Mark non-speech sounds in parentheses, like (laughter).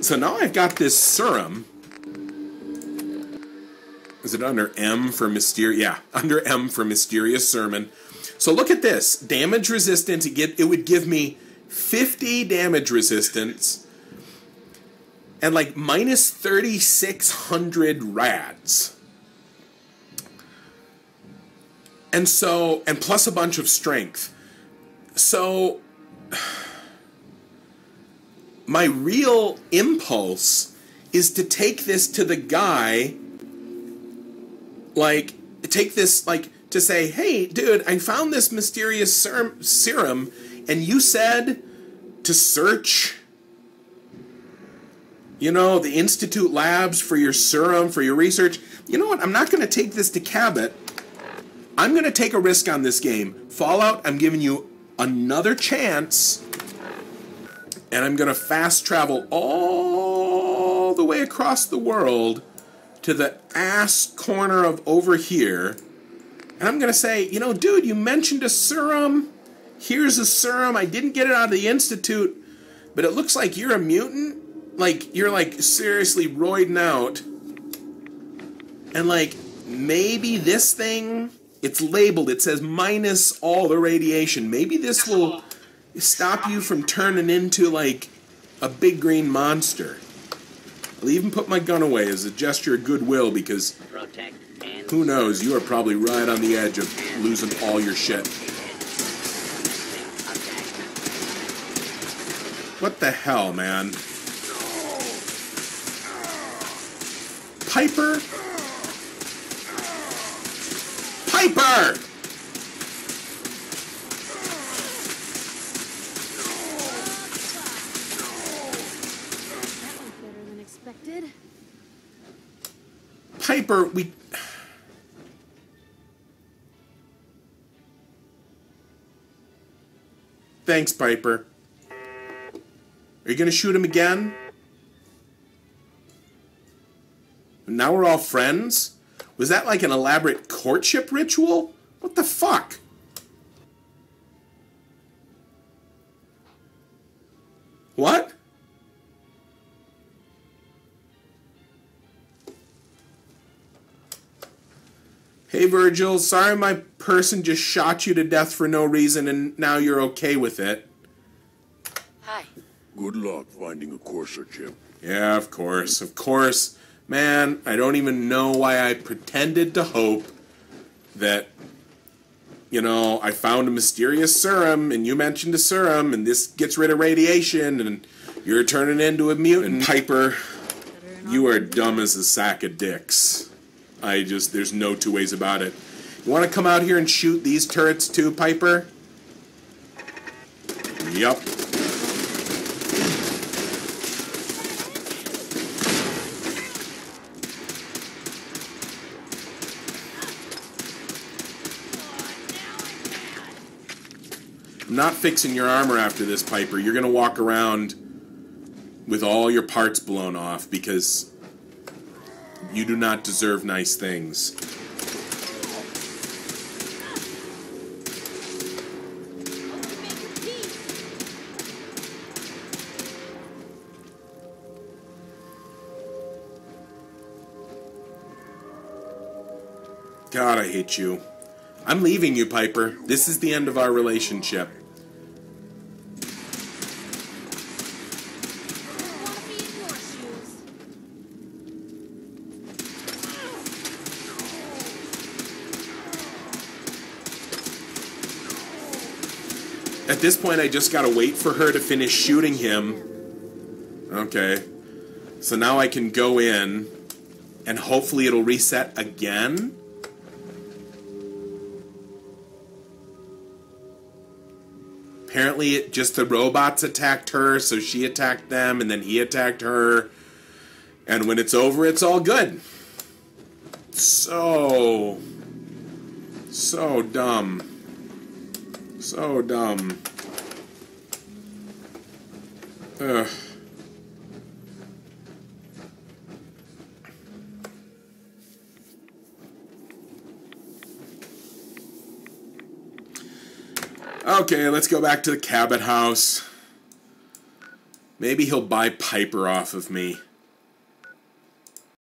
So now I've got this serum. Is it under M for mysterious? Yeah, (laughs) under M for mysterious sermon. So look at this damage resistance. It, get, it would give me 50 damage resistance and like minus 3,600 rads. And so, and plus a bunch of strength. So, my real impulse is to take this to the guy, like, take this, like, to say, hey, dude, I found this mysterious serum, serum and you said to search you know, the Institute labs for your serum, for your research. You know what? I'm not going to take this to Cabot. I'm going to take a risk on this game. Fallout, I'm giving you another chance. And I'm going to fast travel all the way across the world to the ass corner of over here. And I'm going to say, you know, dude, you mentioned a serum. Here's a serum. I didn't get it out of the Institute, but it looks like you're a mutant like you're like seriously roiding out and like maybe this thing it's labeled it says minus all the radiation maybe this will stop you from turning into like a big green monster i'll even put my gun away as a gesture of goodwill because who knows you are probably right on the edge of losing all your shit what the hell man Piper? Piper! Piper, we. Thanks, Piper. Are you gonna shoot him again? Now we're all friends? Was that like an elaborate courtship ritual? What the fuck? Hey Virgil, sorry my person just shot you to death for no reason and now you're okay with it. Hi. Good luck finding a courser, Chip. Yeah, of course, of course. Man, I don't even know why I pretended to hope that, you know, I found a mysterious serum and you mentioned a serum and this gets rid of radiation and you're turning into a mutant. And Piper, you are dumb as a sack of dicks. I just, there's no two ways about it. You want to come out here and shoot these turrets too, Piper? Yup. I'm not fixing your armor after this, Piper. You're gonna walk around with all your parts blown off because you do not deserve nice things. God, I hate you. I'm leaving you, Piper. This is the end of our relationship. Want to be in your shoes? At this point, I just gotta wait for her to finish shooting him. Okay. So now I can go in, and hopefully it'll reset again. Apparently, it just the robots attacked her, so she attacked them, and then he attacked her. And when it's over, it's all good. So. So dumb. So dumb. Ugh. Okay, let's go back to the Cabot house. Maybe he'll buy Piper off of me.